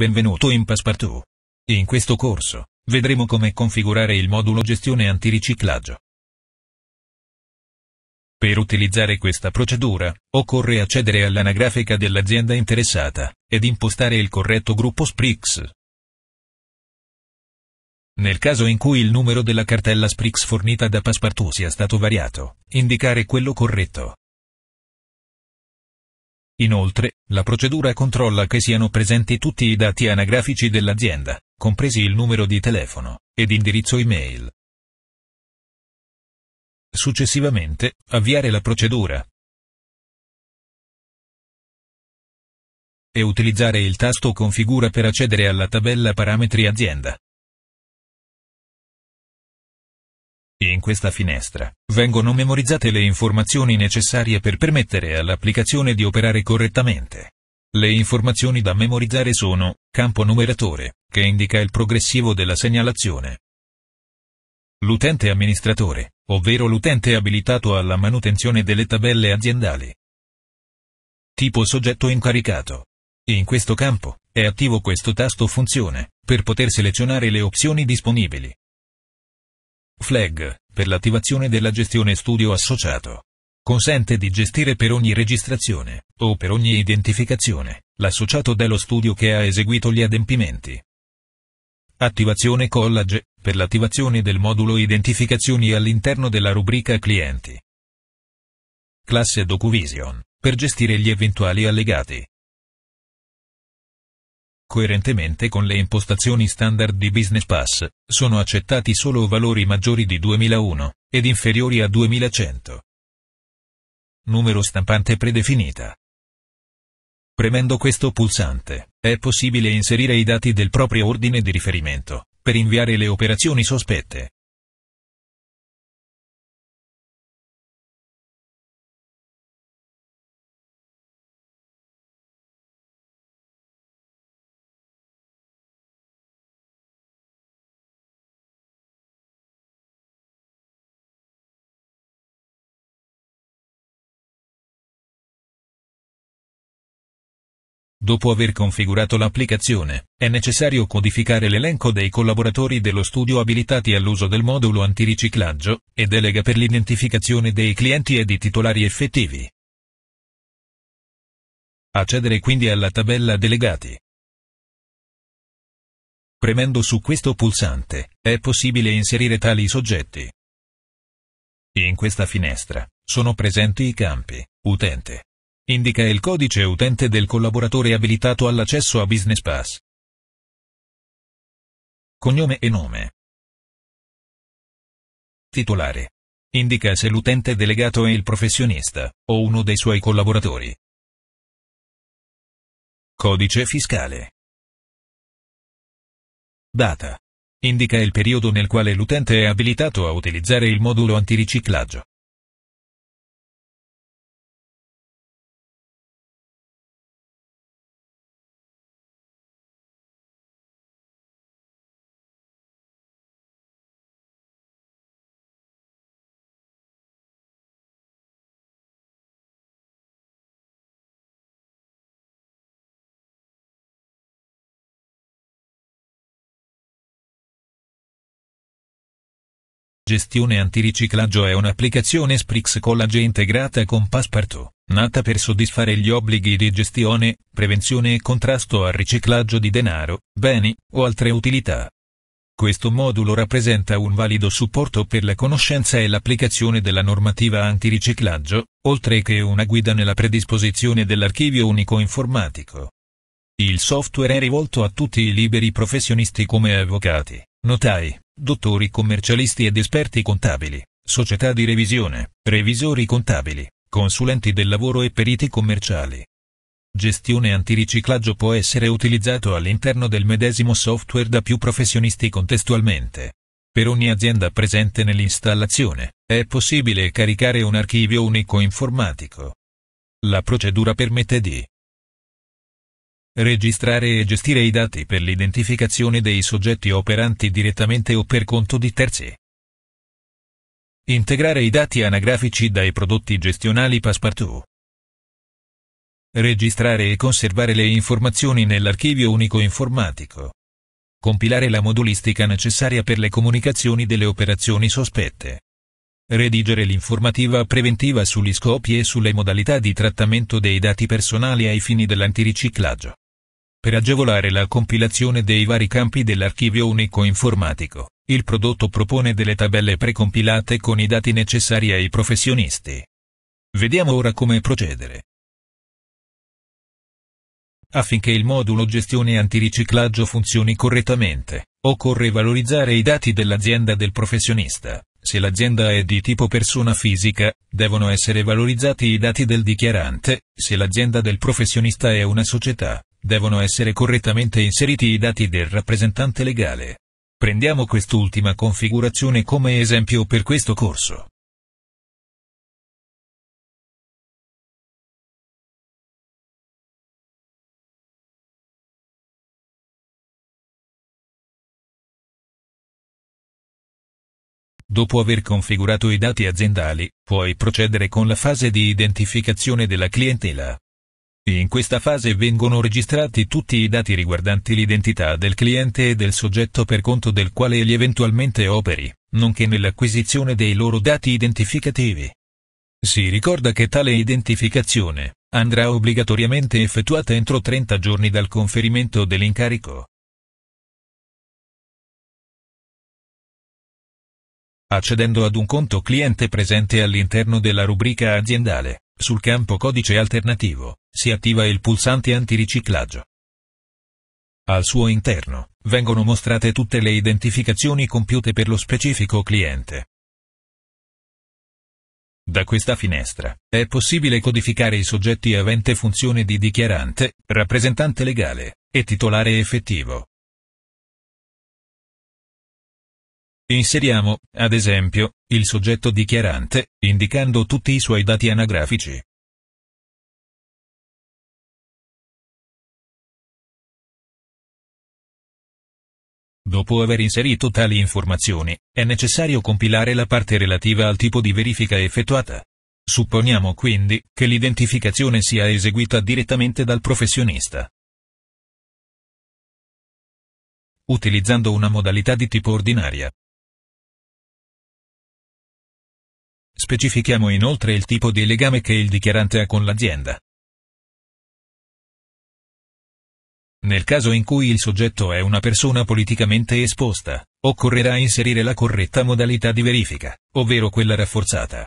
Benvenuto in Passepartout. In questo corso, vedremo come configurare il modulo gestione antiriciclaggio. Per utilizzare questa procedura, occorre accedere all'anagrafica dell'azienda interessata, ed impostare il corretto gruppo SPRIX. Nel caso in cui il numero della cartella SPRIX fornita da Passepartout sia stato variato, indicare quello corretto. Inoltre, la procedura controlla che siano presenti tutti i dati anagrafici dell'azienda, compresi il numero di telefono ed indirizzo email. Successivamente, avviare la procedura. E utilizzare il tasto Configura per accedere alla tabella Parametri azienda. In questa finestra, vengono memorizzate le informazioni necessarie per permettere all'applicazione di operare correttamente. Le informazioni da memorizzare sono, campo numeratore, che indica il progressivo della segnalazione. L'utente amministratore, ovvero l'utente abilitato alla manutenzione delle tabelle aziendali. Tipo soggetto incaricato. In questo campo, è attivo questo tasto funzione, per poter selezionare le opzioni disponibili. Flag, per l'attivazione della gestione studio associato. Consente di gestire per ogni registrazione, o per ogni identificazione, l'associato dello studio che ha eseguito gli adempimenti. Attivazione Collage, per l'attivazione del modulo Identificazioni all'interno della rubrica Clienti. Classe DocuVision, per gestire gli eventuali allegati coerentemente con le impostazioni standard di Business Pass, sono accettati solo valori maggiori di 2001 ed inferiori a 2100. Numero stampante predefinita. Premendo questo pulsante, è possibile inserire i dati del proprio ordine di riferimento, per inviare le operazioni sospette. Dopo aver configurato l'applicazione, è necessario codificare l'elenco dei collaboratori dello studio abilitati all'uso del modulo antiriciclaggio, e delega per l'identificazione dei clienti e di titolari effettivi. Accedere quindi alla tabella Delegati. Premendo su questo pulsante, è possibile inserire tali soggetti. In questa finestra, sono presenti i campi, utente, Indica il codice utente del collaboratore abilitato all'accesso a Business Pass. Cognome e nome. Titolare. Indica se l'utente delegato è il professionista, o uno dei suoi collaboratori. Codice fiscale. Data. Indica il periodo nel quale l'utente è abilitato a utilizzare il modulo antiriciclaggio. Gestione antiriciclaggio è un'applicazione Sprix Collage integrata con Passepartout, nata per soddisfare gli obblighi di gestione, prevenzione e contrasto al riciclaggio di denaro, beni o altre utilità. Questo modulo rappresenta un valido supporto per la conoscenza e l'applicazione della normativa antiriciclaggio, oltre che una guida nella predisposizione dell'archivio unico informatico. Il software è rivolto a tutti i liberi professionisti come avvocati, notai, dottori commercialisti ed esperti contabili, società di revisione, revisori contabili, consulenti del lavoro e periti commerciali. Gestione antiriciclaggio può essere utilizzato all'interno del medesimo software da più professionisti contestualmente. Per ogni azienda presente nell'installazione, è possibile caricare un archivio unico informatico. La procedura permette di Registrare e gestire i dati per l'identificazione dei soggetti operanti direttamente o per conto di terzi. Integrare i dati anagrafici dai prodotti gestionali Passepartout. Registrare e conservare le informazioni nell'archivio unico informatico. Compilare la modulistica necessaria per le comunicazioni delle operazioni sospette. Redigere l'informativa preventiva sugli scopi e sulle modalità di trattamento dei dati personali ai fini dell'antiriciclaggio. Per agevolare la compilazione dei vari campi dell'archivio unico informatico, il prodotto propone delle tabelle precompilate con i dati necessari ai professionisti. Vediamo ora come procedere. Affinché il modulo gestione antiriciclaggio funzioni correttamente, occorre valorizzare i dati dell'azienda del professionista. Se l'azienda è di tipo persona fisica, devono essere valorizzati i dati del dichiarante, se l'azienda del professionista è una società, devono essere correttamente inseriti i dati del rappresentante legale. Prendiamo quest'ultima configurazione come esempio per questo corso. Dopo aver configurato i dati aziendali, puoi procedere con la fase di identificazione della clientela. In questa fase vengono registrati tutti i dati riguardanti l'identità del cliente e del soggetto per conto del quale egli eventualmente operi, nonché nell'acquisizione dei loro dati identificativi. Si ricorda che tale identificazione andrà obbligatoriamente effettuata entro 30 giorni dal conferimento dell'incarico. Accedendo ad un conto cliente presente all'interno della rubrica aziendale, sul campo codice alternativo, si attiva il pulsante antiriciclaggio. Al suo interno, vengono mostrate tutte le identificazioni compiute per lo specifico cliente. Da questa finestra, è possibile codificare i soggetti avente funzione di dichiarante, rappresentante legale, e titolare effettivo. Inseriamo, ad esempio, il soggetto dichiarante, indicando tutti i suoi dati anagrafici. Dopo aver inserito tali informazioni, è necessario compilare la parte relativa al tipo di verifica effettuata. Supponiamo quindi che l'identificazione sia eseguita direttamente dal professionista. Utilizzando una modalità di tipo ordinaria, Specifichiamo inoltre il tipo di legame che il dichiarante ha con l'azienda. Nel caso in cui il soggetto è una persona politicamente esposta, occorrerà inserire la corretta modalità di verifica, ovvero quella rafforzata.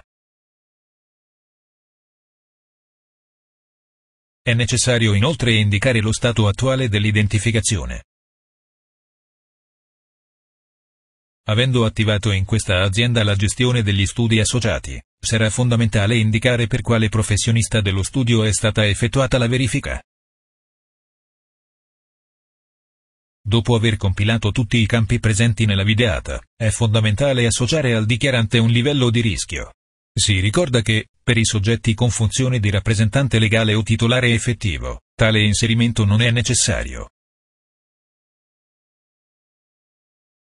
È necessario inoltre indicare lo stato attuale dell'identificazione. Avendo attivato in questa azienda la gestione degli studi associati, sarà fondamentale indicare per quale professionista dello studio è stata effettuata la verifica. Dopo aver compilato tutti i campi presenti nella videata, è fondamentale associare al dichiarante un livello di rischio. Si ricorda che, per i soggetti con funzione di rappresentante legale o titolare effettivo, tale inserimento non è necessario.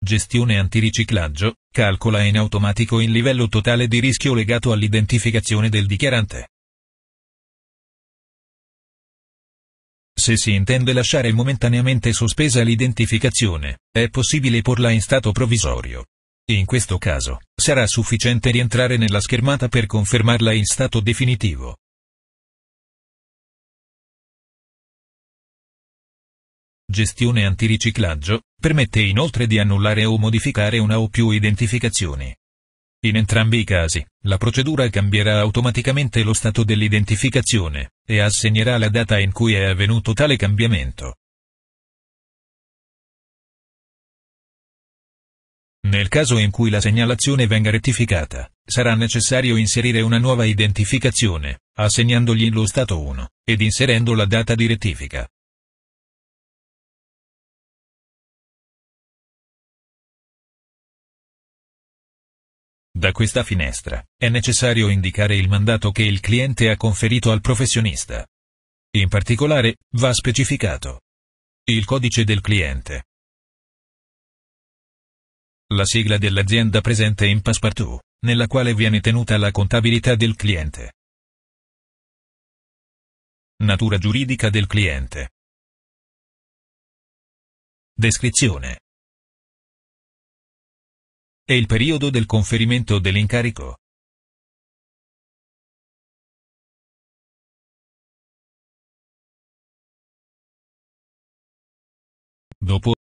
Gestione antiriciclaggio, calcola in automatico il livello totale di rischio legato all'identificazione del dichiarante. Se si intende lasciare momentaneamente sospesa l'identificazione, è possibile porla in stato provvisorio. In questo caso, sarà sufficiente rientrare nella schermata per confermarla in stato definitivo. Gestione antiriciclaggio, permette inoltre di annullare o modificare una o più identificazioni. In entrambi i casi, la procedura cambierà automaticamente lo stato dell'identificazione, e assegnerà la data in cui è avvenuto tale cambiamento. Nel caso in cui la segnalazione venga rettificata, sarà necessario inserire una nuova identificazione, assegnandogli lo stato 1, ed inserendo la data di rettifica. Da questa finestra, è necessario indicare il mandato che il cliente ha conferito al professionista. In particolare, va specificato il codice del cliente, la sigla dell'azienda presente in Passepartout, nella quale viene tenuta la contabilità del cliente. Natura giuridica del cliente. Descrizione. E il periodo del conferimento dell'incarico. Dopo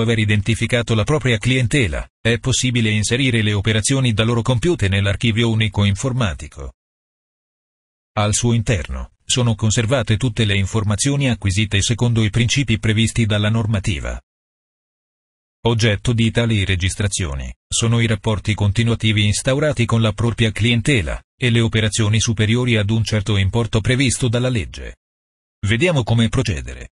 aver identificato la propria clientela, è possibile inserire le operazioni da loro compiute nell'archivio unico informatico. Al suo interno, sono conservate tutte le informazioni acquisite secondo i principi previsti dalla normativa. Oggetto di tali registrazioni, sono i rapporti continuativi instaurati con la propria clientela, e le operazioni superiori ad un certo importo previsto dalla legge. Vediamo come procedere.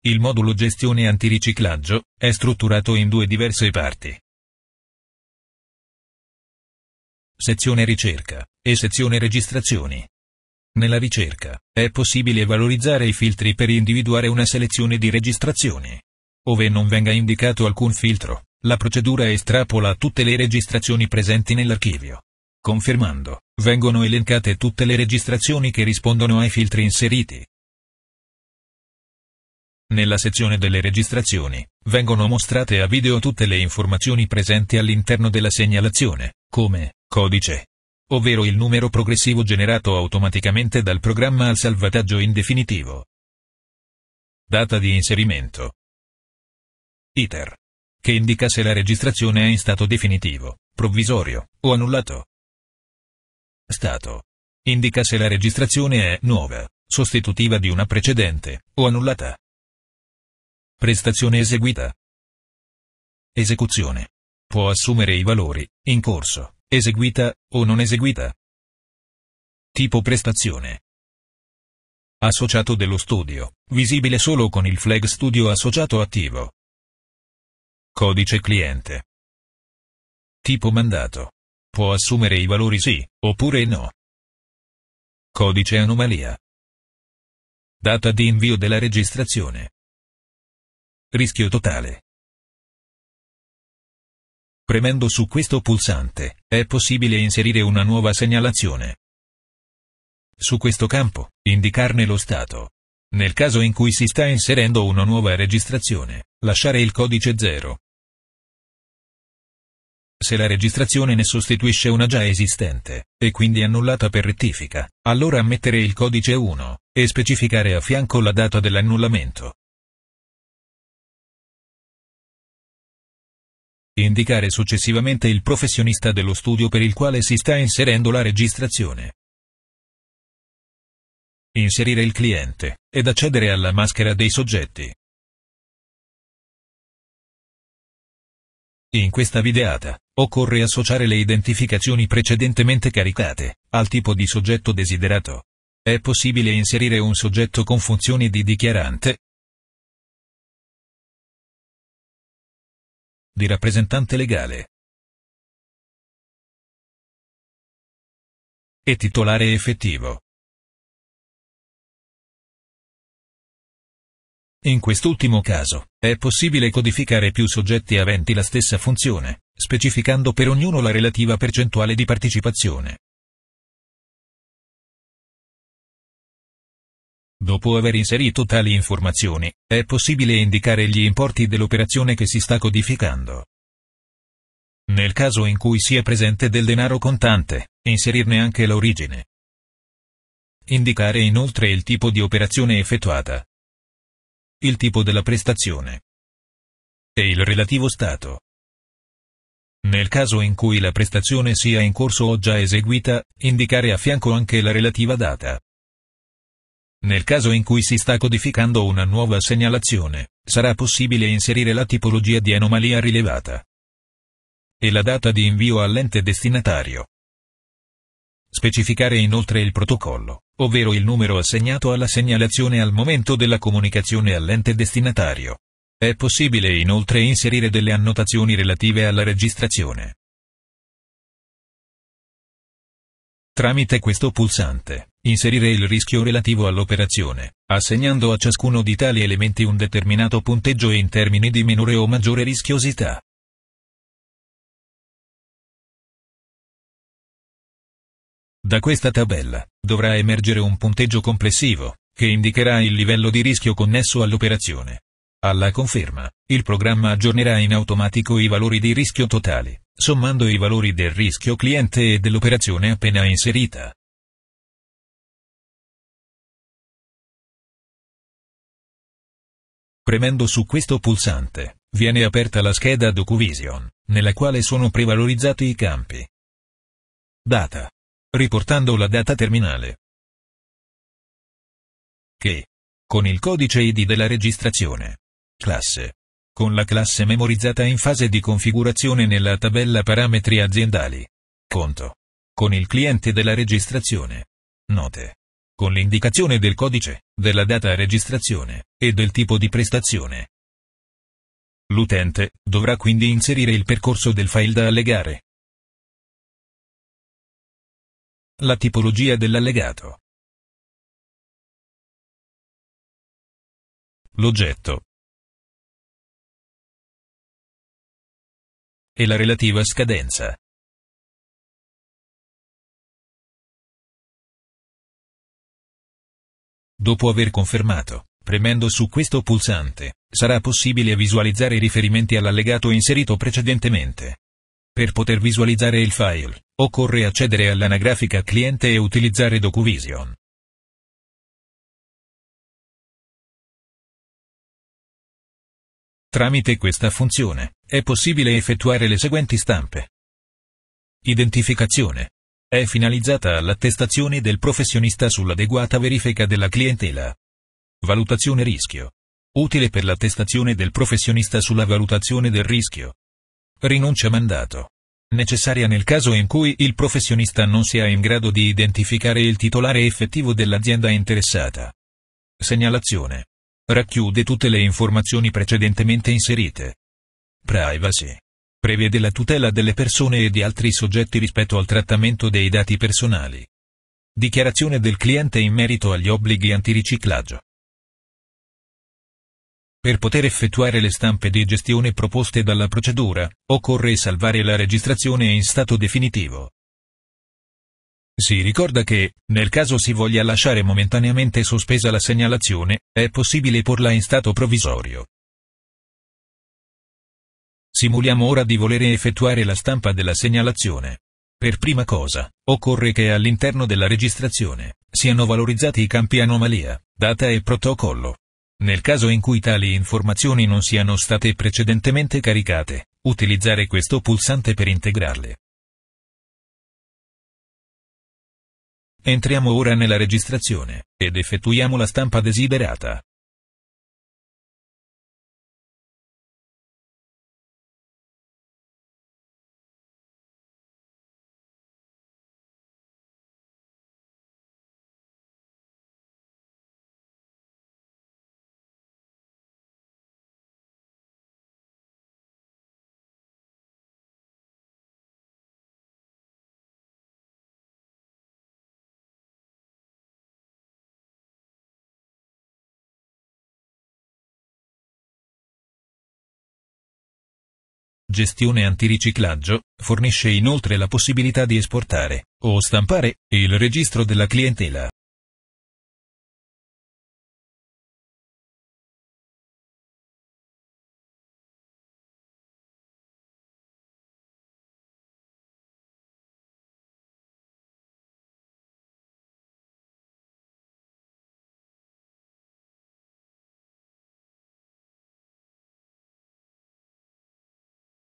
Il modulo gestione antiriciclaggio è strutturato in due diverse parti. Sezione ricerca e sezione registrazioni. Nella ricerca è possibile valorizzare i filtri per individuare una selezione di registrazioni. Ove non venga indicato alcun filtro, la procedura estrapola tutte le registrazioni presenti nell'archivio. Confermando, vengono elencate tutte le registrazioni che rispondono ai filtri inseriti. Nella sezione delle registrazioni, vengono mostrate a video tutte le informazioni presenti all'interno della segnalazione, come codice, ovvero il numero progressivo generato automaticamente dal programma al salvataggio in definitivo. Data di inserimento. ITER. Che indica se la registrazione è in stato definitivo, provvisorio o annullato. Stato. Indica se la registrazione è nuova, sostitutiva di una precedente, o annullata. Prestazione eseguita. Esecuzione. Può assumere i valori, in corso, eseguita, o non eseguita. Tipo prestazione. Associato dello studio, visibile solo con il flag studio associato attivo. Codice cliente. Tipo mandato. Può assumere i valori sì, oppure no. Codice anomalia. Data di invio della registrazione. Rischio totale. Premendo su questo pulsante, è possibile inserire una nuova segnalazione. Su questo campo, indicarne lo stato. Nel caso in cui si sta inserendo una nuova registrazione, lasciare il codice 0. Se la registrazione ne sostituisce una già esistente, e quindi annullata per rettifica, allora mettere il codice 1, e specificare a fianco la data dell'annullamento. Indicare successivamente il professionista dello studio per il quale si sta inserendo la registrazione. Inserire il cliente, ed accedere alla maschera dei soggetti. In questa videata, occorre associare le identificazioni precedentemente caricate, al tipo di soggetto desiderato. È possibile inserire un soggetto con funzioni di dichiarante, di rappresentante legale. E titolare effettivo. In quest'ultimo caso, è possibile codificare più soggetti aventi la stessa funzione, specificando per ognuno la relativa percentuale di partecipazione. Dopo aver inserito tali informazioni, è possibile indicare gli importi dell'operazione che si sta codificando. Nel caso in cui sia presente del denaro contante, inserirne anche l'origine. Indicare inoltre il tipo di operazione effettuata. Il tipo della prestazione. E il relativo stato. Nel caso in cui la prestazione sia in corso o già eseguita, indicare a fianco anche la relativa data. Nel caso in cui si sta codificando una nuova segnalazione, sarà possibile inserire la tipologia di anomalia rilevata e la data di invio all'ente destinatario. Specificare inoltre il protocollo, ovvero il numero assegnato alla segnalazione al momento della comunicazione all'ente destinatario. È possibile inoltre inserire delle annotazioni relative alla registrazione. Tramite questo pulsante, inserire il rischio relativo all'operazione, assegnando a ciascuno di tali elementi un determinato punteggio in termini di minore o maggiore rischiosità. Da questa tabella, dovrà emergere un punteggio complessivo, che indicherà il livello di rischio connesso all'operazione. Alla conferma, il programma aggiornerà in automatico i valori di rischio totali, sommando i valori del rischio cliente e dell'operazione appena inserita. Premendo su questo pulsante, viene aperta la scheda DocuVision, nella quale sono prevalorizzati i campi. Data. Riportando la data terminale. Che. Con il codice ID della registrazione. Classe. Con la classe memorizzata in fase di configurazione nella tabella parametri aziendali. Conto. Con il cliente della registrazione. Note con l'indicazione del codice, della data registrazione, e del tipo di prestazione. L'utente dovrà quindi inserire il percorso del file da allegare. La tipologia dell'allegato. L'oggetto. E la relativa scadenza. Dopo aver confermato, premendo su questo pulsante, sarà possibile visualizzare i riferimenti all'allegato inserito precedentemente. Per poter visualizzare il file, occorre accedere all'anagrafica cliente e utilizzare DocuVision. Tramite questa funzione, è possibile effettuare le seguenti stampe. Identificazione, è finalizzata all'attestazione del professionista sull'adeguata verifica della clientela. Valutazione rischio. Utile per l'attestazione del professionista sulla valutazione del rischio. Rinuncia mandato. Necessaria nel caso in cui il professionista non sia in grado di identificare il titolare effettivo dell'azienda interessata. Segnalazione. Racchiude tutte le informazioni precedentemente inserite. Privacy prevede la tutela delle persone e di altri soggetti rispetto al trattamento dei dati personali. Dichiarazione del cliente in merito agli obblighi antiriciclaggio. Per poter effettuare le stampe di gestione proposte dalla procedura, occorre salvare la registrazione in stato definitivo. Si ricorda che, nel caso si voglia lasciare momentaneamente sospesa la segnalazione, è possibile porla in stato provvisorio. Simuliamo ora di volere effettuare la stampa della segnalazione. Per prima cosa, occorre che all'interno della registrazione siano valorizzati i campi anomalia, data e protocollo. Nel caso in cui tali informazioni non siano state precedentemente caricate, utilizzare questo pulsante per integrarle. Entriamo ora nella registrazione, ed effettuiamo la stampa desiderata. Gestione antiriciclaggio, fornisce inoltre la possibilità di esportare, o stampare, il registro della clientela.